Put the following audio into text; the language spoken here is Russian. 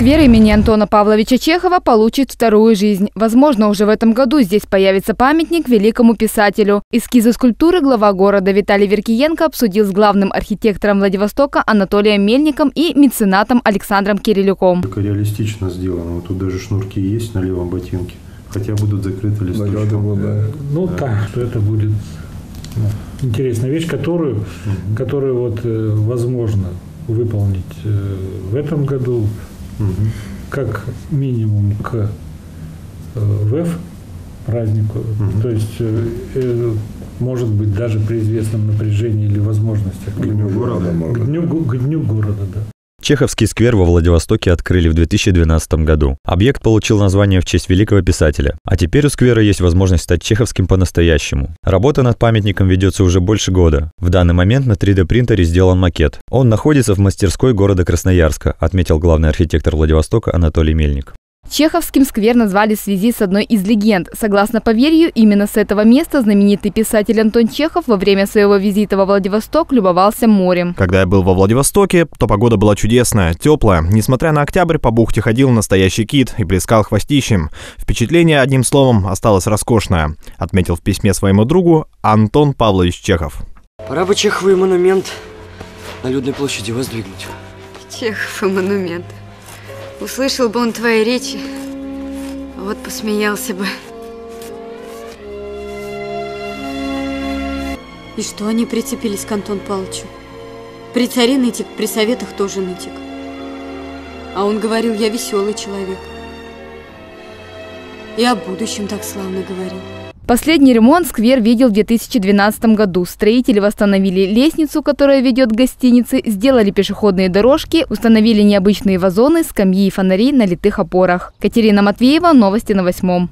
Сквер имени Антона Павловича Чехова получит вторую жизнь. Возможно, уже в этом году здесь появится памятник великому писателю. Эскизы скульптуры глава города Виталий Веркиенко обсудил с главным архитектором Владивостока Анатолием Мельником и меценатом Александром Кириллюком. Только реалистично сделано. Вот тут даже шнурки есть на левом ботинке. Хотя будут закрыты листочком. Да. Ну да. так, что это будет ну, интересная вещь, которую, угу. которую вот э, возможно выполнить э, в этом году, угу. как минимум к э, ВЭФ празднику. Угу. То есть может быть даже при известном напряжении или возможностях. К дню города. К дню, к дню города, да. Чеховский сквер во Владивостоке открыли в 2012 году. Объект получил название в честь великого писателя. А теперь у сквера есть возможность стать чеховским по-настоящему. Работа над памятником ведется уже больше года. В данный момент на 3D-принтере сделан макет. Он находится в мастерской города Красноярска, отметил главный архитектор Владивостока Анатолий Мельник. Чеховским сквер назвали в связи с одной из легенд. Согласно поверью, именно с этого места знаменитый писатель Антон Чехов во время своего визита во Владивосток любовался морем. Когда я был во Владивостоке, то погода была чудесная, теплая. Несмотря на октябрь, по бухте ходил настоящий кит и плескал хвостищем. Впечатление, одним словом, осталось роскошное, отметил в письме своему другу Антон Павлович Чехов. Пора бы Чехову и монумент на Людной площади воздвигнуть. Чехов и монумент. Услышал бы он твои речи, вот посмеялся бы. И что они прицепились к Антону Павловичу? При царе нытик, при советах тоже нытик. А он говорил, я веселый человек. И о будущем так славно говорил. Последний ремонт сквер видел в 2012 году. Строители восстановили лестницу, которая ведет к гостинице, сделали пешеходные дорожки, установили необычные вазоны, скамьи и фонари на литых опорах. Катерина Матвеева, новости на восьмом.